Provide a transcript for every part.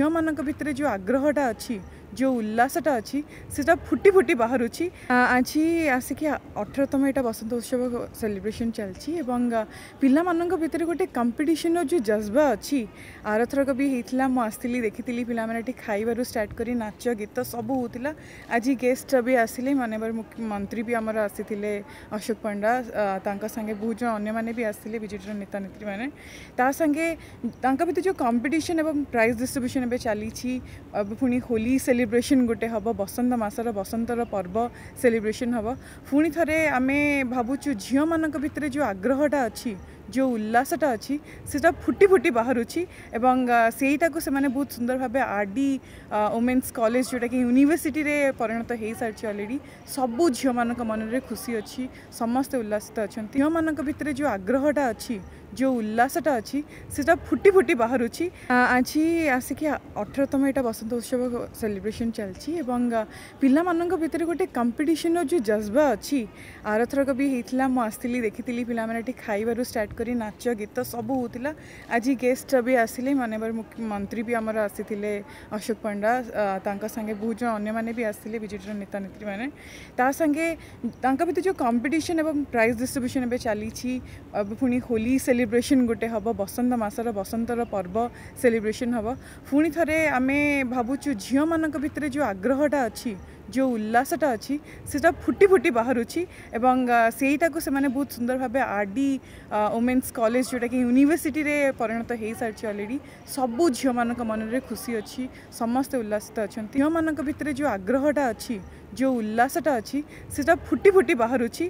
ଝିଅମାନଙ୍କ ଭିତରେ ଯେଉଁ ଆଗ୍ରହଟା ଅଛି যে উল্লাসটা অছি সেটা ফুটি ফুটি বাহুছি আজ আসিকি অঠরতম এটা বসন্ত উৎসব সেলিব্রেসন চলছি এবং পিলামানঙ্ক ভিতরে গোটে কম্পিটিশনর যে জজ্বা অছি আরথরক বি হয়েছিল মু আসিলি দেখিলি পিলামানে এটি খাইবার স্টার্ট করে নাচ গীত সবু হচ্ছিল আজ গেস্ট বি আসলে মানবর মন্ত্রী বি আমার আসিলে অশোক পণ্ডা তাঙ্ক সাথে বহু জন অন্য মানে বি আসলে বিজেডির নেতা নেত্রী মানে তা সাথে তাঙ্ক ভিতরে যে কম্পিটিশন এবং প্রাইজ ডিস্ট্রিবিউশন এবে চালিছি পুঁ হোলি সেলিব্রে सेलिब्रेसन गोटे हे बसन्त मासर बसन्तर पर्व सेलिब्रेसन हे पुणी थे आम भावुँ झील भित्र जो आग्रहटा अच्छी ଯେଉଁ ଉଲ୍ଲାସଟା ଅଛି ସେଟା ଫୁଟି ଫୁଟି ବାହାରୁଛି ଏବଂ ସେଇଟାକୁ ସେମାନେ ବହୁତ ସୁନ୍ଦର ଭାବେ ଆର୍ ଡି ଓମେନ୍ସ କଲେଜ ଯେଉଁଟାକି ୟୁନିଭର୍ସିଟିରେ ପରିଣତ ହୋଇସାରିଛି ଅଲରେଡ଼ି ସବୁ ଝିଅମାନଙ୍କ ମନରେ ଖୁସି ଅଛି ସମସ୍ତେ ଉଲ୍ଲାସିତ ଅଛନ୍ତି ଝିଅମାନଙ୍କ ଭିତରେ ଯେଉଁ ଆଗ୍ରହଟା ଅଛି ଯେଉଁ ଉଲ୍ଲାସଟା ଅଛି ସେଟା ଫୁଟି ଫୁଟି ବାହାରୁଛି ଆଜି ଆସିକି ଅଠରତମ ଏଇଟା ବସନ୍ତ ଉତ୍ସବ ସେଲିବ୍ରେସନ୍ ଚାଲିଛି ଏବଂ ପିଲାମାନଙ୍କ ଭିତରେ ଗୋଟେ କମ୍ପିଟିସନ୍ର ଯେଉଁ ଜଜ୍ବା ଅଛି ଆରଥରକ ବି ହେଇଥିଲା ମୁଁ ଆସିଥିଲି ଦେଖିଥିଲି ପିଲାମାନେ ଏଠି ଖାଇବାରୁ ଷ୍ଟାର୍ଟ କରି ନାଚ ଗୀତ ସବୁ ହେଉଥିଲା ଆଜି ଗେଷ୍ଟଟା ବି ଆସିଲେ ମାନ୍ୟବର ମନ୍ତ୍ରୀ ବି ଆମର ଆସିଥିଲେ ଅଶୋକ ପଣ୍ଡା ତାଙ୍କ ସାଙ୍ଗେ ବହୁତ ଜଣ ଅନ୍ୟମାନେ ବି ଆସିଲେ ବିଜେଡ଼ିର ନେତାନେତ୍ରୀ ମାନେ ତା ସାଙ୍ଗେ ତାଙ୍କ ଭିତରେ ଯେଉଁ କମ୍ପିଟିସନ୍ ଏବଂ ପ୍ରାଇଜ୍ ଡିଷ୍ଟ୍ରିବ୍ୟୁସନ୍ ଏବେ ଚାଲିଛି ପୁଣି ହୋଲି ସେଲିବ୍ରେସନ୍ ଗୋଟେ ହେବ ବସନ୍ତ ମାସର ବସନ୍ତର ପର୍ବ ସେଲିବ୍ରେସନ୍ ହେବ ପୁଣି ଥରେ ଆମେ ଭାବୁଛୁ ଝିଅମାନଙ୍କ ଭିତରେ ଯେଉଁ ଆଗ୍ରହଟା ଅଛି ଯେଉଁ ଉଲ୍ଲାସଟା ଅଛି ସେଟା ଫୁଟି ଫୁଟି ବାହାରୁଛି ଏବଂ ସେଇଟାକୁ ସେମାନେ ବହୁତ ସୁନ୍ଦର ଭାବେ ଆର୍ ଡି ଓମେନ୍ସ କଲେଜ ଯେଉଁଟାକି ୟୁନିଭର୍ସିଟିରେ ପରିଣତ ହୋଇସାରିଛି ଅଲରେଡ଼ି ସବୁ ଝିଅମାନଙ୍କ ମନରେ ଖୁସି ଅଛି ସମସ୍ତେ ଉଲ୍ଲାସିତ ଅଛନ୍ତି ଝିଅମାନଙ୍କ ଭିତରେ ଯେଉଁ ଆଗ୍ରହଟା ଅଛି যে উল্লাসটা অছি সেটা ফুটি ফুটি বাহুছি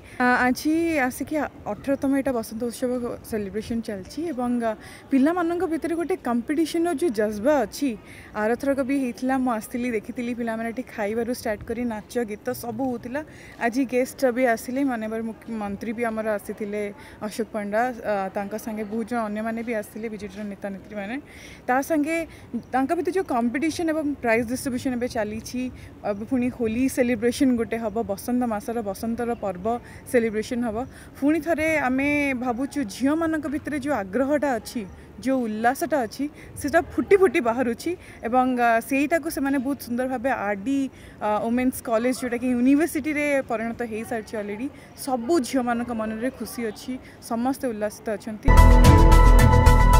আজ আসিকি অঠরতম এটা বসন্ত উৎসব সেলিব্রেসন চলছি এবং পিলামানঙ্ক ভিতরে গোটে কম্পিটিশনর যে জজ্বা অছি আরথরক বি হয়েছিল মু আসিলি দেখিলি পিলামানে এটি খাইবার স্টার্ট করে নাচ গীত সবু হোলা আজ গেস্ট বি আসলে মানবর মন্ত্রী বি আমার আসিলে অশোক পণ্ডা তাঙ্ক সাথে বহু জন অন্য মানে বি আসলে বিজেডির নেতা নেত্রী মানে তা সাথে তাঙ্ক ভিতরে যে কম্পিটিশন এবং প্রাইজ ডিস্ট্রিবিউশন এবে চালিছি পুঁ হোলি সেলিব্রে सेलिब्रेसन गोटे हे बसन्त मासर बसन्तर पर्व सेलिब्रेसन हे पुणी थे आम भावुँ झील मान भितर जो आग्रहटा अच्छी যে উল্লাসটা অছি সেটা ফুটি ফুটি বাহুছি এবং সেইটাকে সে বহুত সুন্দর ভাবে আরডি ওমেন্স কলেজ যেটাকি ইউনিভার্সিটি পরিণত হয়ে সারিছে অলরেডি সবু ঝিও মান মনরে খুশি অছি সমস্তে উল্লাসিত অনেক